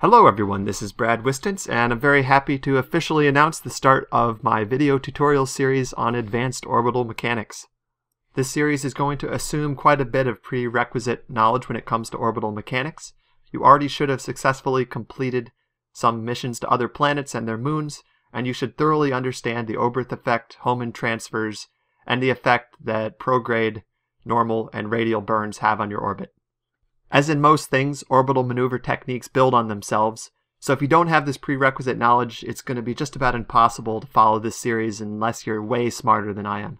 Hello everyone, this is Brad Whistance, and I'm very happy to officially announce the start of my video tutorial series on advanced orbital mechanics. This series is going to assume quite a bit of prerequisite knowledge when it comes to orbital mechanics. You already should have successfully completed some missions to other planets and their moons, and you should thoroughly understand the Oberth effect, Hohmann transfers, and the effect that prograde, normal, and radial burns have on your orbit. As in most things, orbital maneuver techniques build on themselves, so if you don't have this prerequisite knowledge, it's going to be just about impossible to follow this series unless you're way smarter than I am.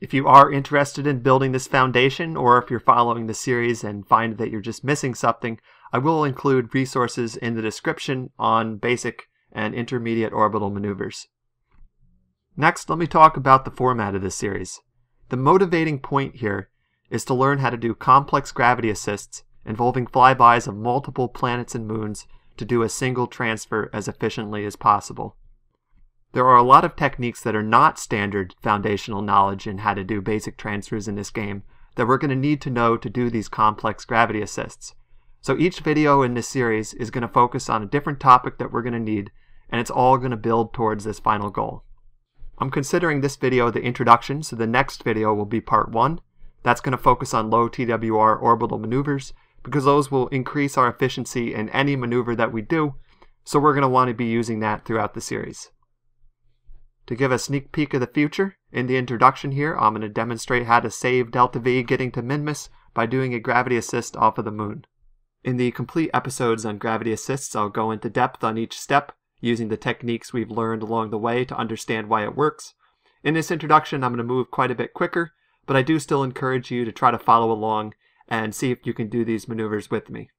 If you are interested in building this foundation, or if you're following the series and find that you're just missing something, I will include resources in the description on basic and intermediate orbital maneuvers. Next, let me talk about the format of this series. The motivating point here is to learn how to do complex gravity assists involving flybys of multiple planets and moons to do a single transfer as efficiently as possible. There are a lot of techniques that are not standard foundational knowledge in how to do basic transfers in this game that we're going to need to know to do these complex gravity assists. So each video in this series is going to focus on a different topic that we're going to need, and it's all going to build towards this final goal. I'm considering this video the introduction, so the next video will be part 1. That's going to focus on low TWR orbital maneuvers, because those will increase our efficiency in any maneuver that we do, so we're going to want to be using that throughout the series. To give a sneak peek of the future, in the introduction here, I'm going to demonstrate how to save Delta V getting to Minmus by doing a gravity assist off of the moon. In the complete episodes on gravity assists, I'll go into depth on each step, using the techniques we've learned along the way to understand why it works. In this introduction, I'm going to move quite a bit quicker, but I do still encourage you to try to follow along and see if you can do these maneuvers with me.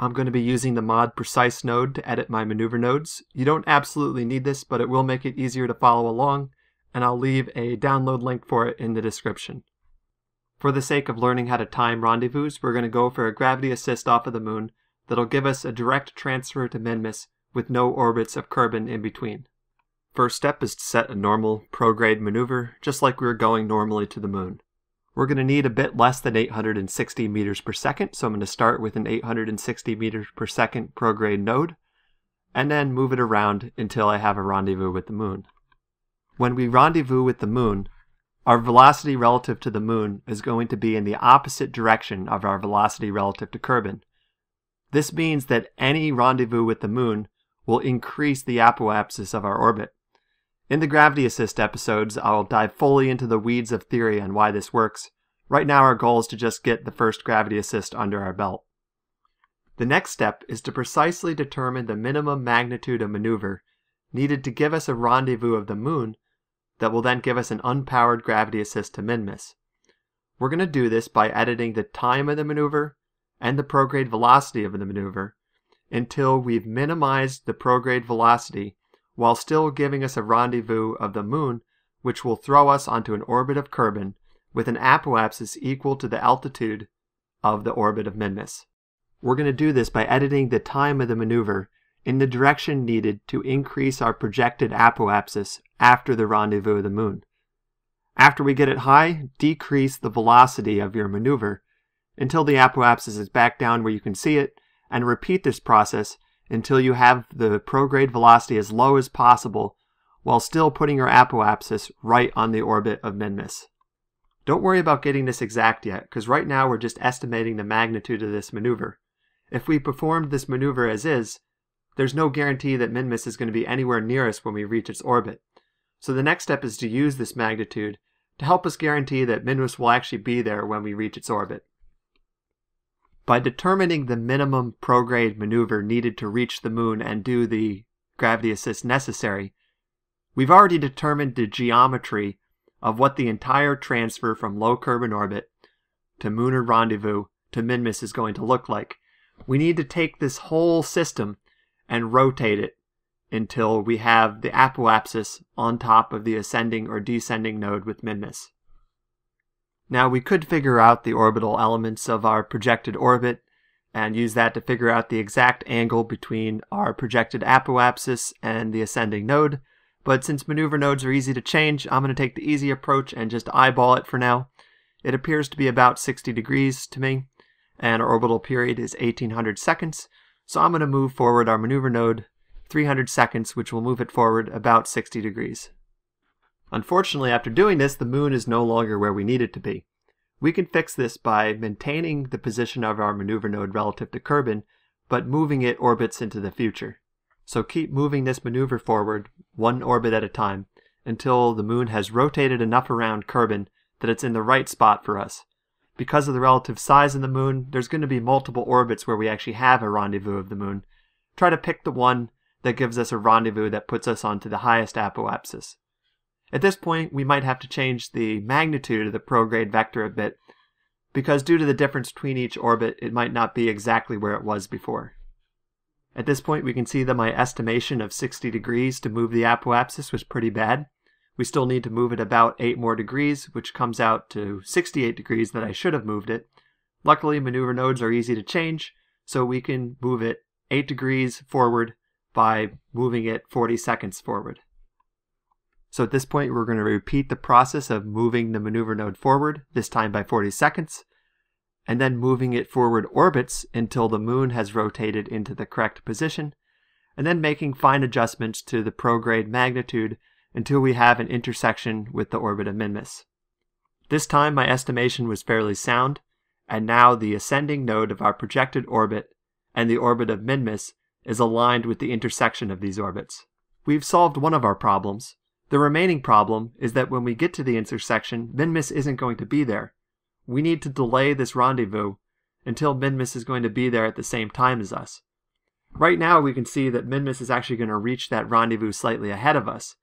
I'm going to be using the mod precise node to edit my maneuver nodes. You don't absolutely need this, but it will make it easier to follow along, and I'll leave a download link for it in the description. For the sake of learning how to time rendezvous, we're going to go for a gravity assist off of the moon that'll give us a direct transfer to Minmus with no orbits of Kerbin in between. First step is to set a normal prograde maneuver, just like we were going normally to the moon. We're going to need a bit less than 860 meters per second, so I'm going to start with an 860 meters per second prograde node, and then move it around until I have a rendezvous with the moon. When we rendezvous with the moon, our velocity relative to the moon is going to be in the opposite direction of our velocity relative to Kerbin. This means that any rendezvous with the moon will increase the apoapsis of our orbit. In the gravity assist episodes, I'll dive fully into the weeds of theory on why this works. Right now, our goal is to just get the first gravity assist under our belt. The next step is to precisely determine the minimum magnitude of maneuver needed to give us a rendezvous of the moon that will then give us an unpowered gravity assist to Minmus. We're going to do this by editing the time of the maneuver and the prograde velocity of the maneuver until we've minimized the prograde velocity while still giving us a rendezvous of the moon, which will throw us onto an orbit of Kerbin with an apoapsis equal to the altitude of the orbit of Minmus. We're going to do this by editing the time of the maneuver in the direction needed to increase our projected apoapsis after the rendezvous of the moon. After we get it high, decrease the velocity of your maneuver until the apoapsis is back down where you can see it, and repeat this process until you have the prograde velocity as low as possible while still putting your apoapsis right on the orbit of Minmus. Don't worry about getting this exact yet, because right now we're just estimating the magnitude of this maneuver. If we performed this maneuver as is, there's no guarantee that Minmus is going to be anywhere near us when we reach its orbit. So the next step is to use this magnitude to help us guarantee that Minmus will actually be there when we reach its orbit. By determining the minimum prograde maneuver needed to reach the moon and do the gravity assist necessary, we've already determined the geometry of what the entire transfer from low Kerbin orbit to Munar Rendezvous to Minmus is going to look like. We need to take this whole system and rotate it until we have the apoapsis on top of the ascending or descending node with Minmus. Now we could figure out the orbital elements of our projected orbit and use that to figure out the exact angle between our projected apoapsis and the ascending node. But since maneuver nodes are easy to change, I'm going to take the easy approach and just eyeball it for now. It appears to be about 60 degrees to me, and our orbital period is 1800 seconds, So I'm going to move forward our maneuver node 300 seconds, which will move it forward about 60 degrees. Unfortunately, after doing this, the moon is no longer where we need it to be. We can fix this by maintaining the position of our maneuver node relative to Kerbin, but moving it orbits into the future. So keep moving this maneuver forward, one orbit at a time, until the moon has rotated enough around Kerbin that it's in the right spot for us. Because of the relative size of the moon, there's going to be multiple orbits where we actually have a rendezvous of the moon. Try to pick the one that gives us a rendezvous that puts us onto the highest apoapsis. At this point, we might have to change the magnitude of the prograde vector a bit, because due to the difference between each orbit, it might not be exactly where it was before. At this point, we can see that my estimation of 60 degrees to move the apoapsis was pretty bad. We still need to move it about 8 more degrees, which comes out to 68 degrees that I should have moved it. Luckily, maneuver nodes are easy to change, so we can move it 8 degrees forward by moving it 40 seconds forward. So at this point, we're going to repeat the process of moving the maneuver node forward, this time by 40 seconds, and then moving it forward orbits until the moon has rotated into the correct position, and then making fine adjustments to the prograde magnitude until we have an intersection with the orbit of Minmus. This time my estimation was fairly sound, and now the ascending node of our projected orbit and the orbit of Minmus is aligned with the intersection of these orbits. We've solved one of our problems, the remaining problem is that when we get to the intersection, Minmus isn't going to be there. We need to delay this rendezvous until Minmus is going to be there at the same time as us. Right now we can see that Minmus is actually going to reach that rendezvous slightly ahead of us.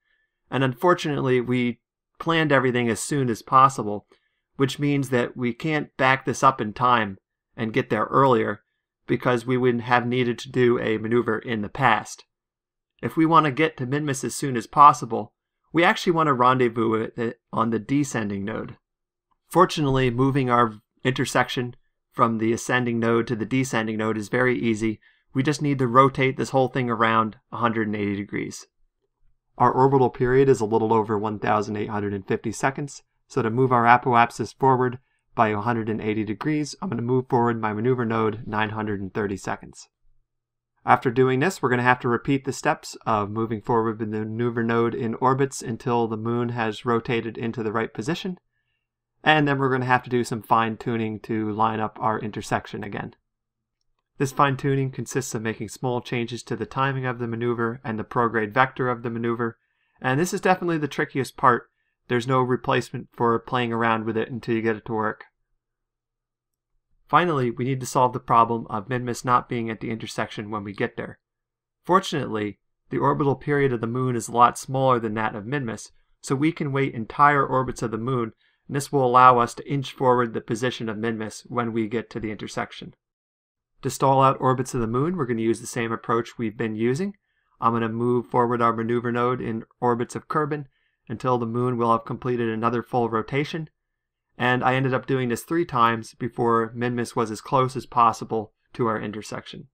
And unfortunately we planned everything as soon as possible, which means that we can't back this up in time and get there earlier because we would have needed to do a maneuver in the past. If we want to get to Minmus as soon as possible, we actually want to rendezvous on the descending node. Fortunately, moving our intersection from the ascending node to the descending node is very easy. We just need to rotate this whole thing around 180 degrees. Our orbital period is a little over 1,850 seconds, so to move our apoapsis forward by 180 degrees, I'm going to move forward my maneuver node 930 seconds. After doing this, we're going to have to repeat the steps of moving forward with the maneuver node in orbits until the moon has rotated into the right position. And then we're going to have to do some fine tuning to line up our intersection again. This fine tuning consists of making small changes to the timing of the maneuver and the prograde vector of the maneuver. And this is definitely the trickiest part. There's no replacement for playing around with it until you get it to work. Finally, we need to solve the problem of Minmus not being at the intersection when we get there. Fortunately, the orbital period of the moon is a lot smaller than that of Minmus, so we can wait entire orbits of the moon, and this will allow us to inch forward the position of Minmus when we get to the intersection. To stall out orbits of the moon, we're going to use the same approach we've been using. I'm going to move forward our maneuver node in orbits of Kerbin until the moon will have completed another full rotation, and I ended up doing this three times before Minmus was as close as possible to our intersection.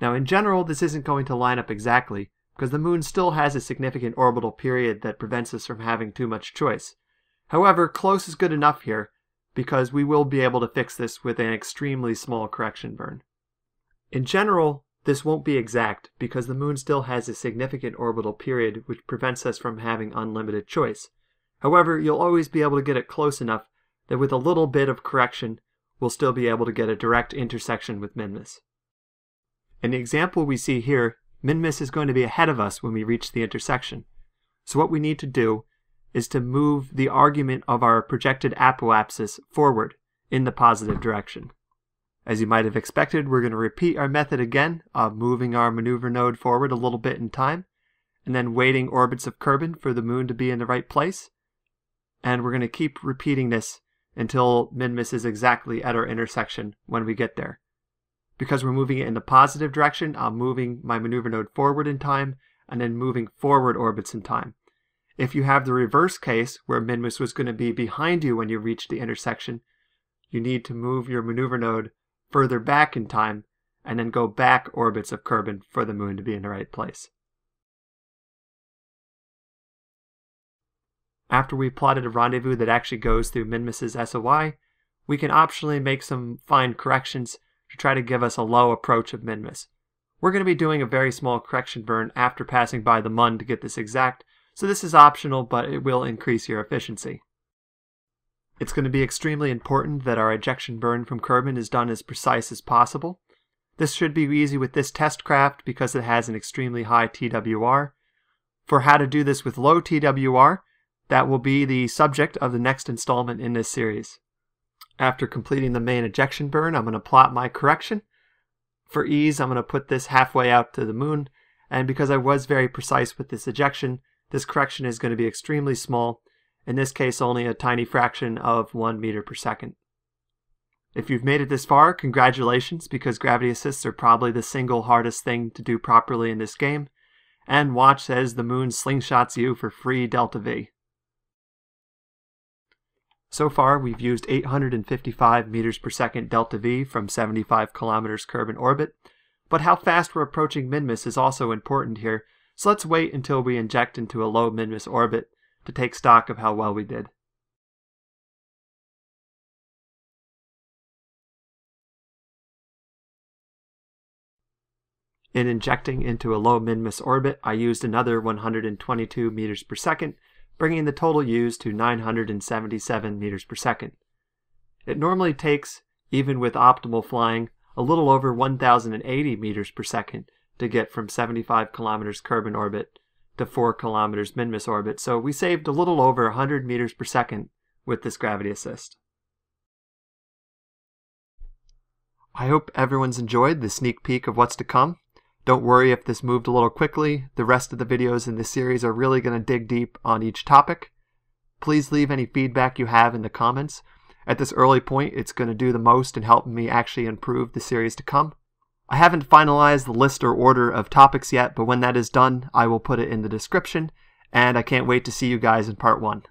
Now in general, this isn't going to line up exactly, because the moon still has a significant orbital period that prevents us from having too much choice. However, close is good enough here, because we will be able to fix this with an extremely small correction burn. In general, this won't be exact, because the moon still has a significant orbital period which prevents us from having unlimited choice. However, you'll always be able to get it close enough that with a little bit of correction, we'll still be able to get a direct intersection with Minmus. In the example we see here, Minmus is going to be ahead of us when we reach the intersection. So what we need to do is to move the argument of our projected apoapsis forward in the positive direction. As you might have expected, we're going to repeat our method again of moving our maneuver node forward a little bit in time, and then waiting orbits of Kerbin for the moon to be in the right place. And we're going to keep repeating this until Minmus is exactly at our intersection when we get there. Because we're moving it in the positive direction, I'm moving my maneuver node forward in time and then moving forward orbits in time. If you have the reverse case, where Minmus was going to be behind you when you reach the intersection, you need to move your maneuver node further back in time and then go back orbits of Kerbin for the moon to be in the right place. After we've plotted a rendezvous that actually goes through Minmus's SOI, we can optionally make some fine corrections to try to give us a low approach of Minmus. We're going to be doing a very small correction burn after passing by the MUN to get this exact, so this is optional, but it will increase your efficiency. It's going to be extremely important that our ejection burn from Kerbin is done as precise as possible. This should be easy with this test craft because it has an extremely high TWR. For how to do this with low TWR, that will be the subject of the next installment in this series. After completing the main ejection burn, I'm going to plot my correction. For ease, I'm going to put this halfway out to the moon, and because I was very precise with this ejection, this correction is going to be extremely small, in this case only a tiny fraction of 1 meter per second. If you've made it this far, congratulations, because gravity assists are probably the single hardest thing to do properly in this game, and watch as the moon slingshots you for free delta V. So far, we've used 855 meters per second delta V from 75 kilometers Kerbin orbit, but how fast we're approaching Minmus is also important here, so let's wait until we inject into a low Minmus orbit to take stock of how well we did. In injecting into a low Minmus orbit, I used another 122 meters per second, bringing the total used to 977 meters per second. It normally takes, even with optimal flying, a little over 1080 meters per second to get from 75 kilometers Kerbin orbit to 4 kilometers Minmus orbit, so we saved a little over 100 meters per second with this gravity assist. I hope everyone's enjoyed the sneak peek of what's to come. Don't worry if this moved a little quickly. The rest of the videos in this series are really going to dig deep on each topic. Please leave any feedback you have in the comments. At this early point, it's going to do the most in helping me actually improve the series to come. I haven't finalized the list or order of topics yet, but when that is done, I will put it in the description, and I can't wait to see you guys in part one.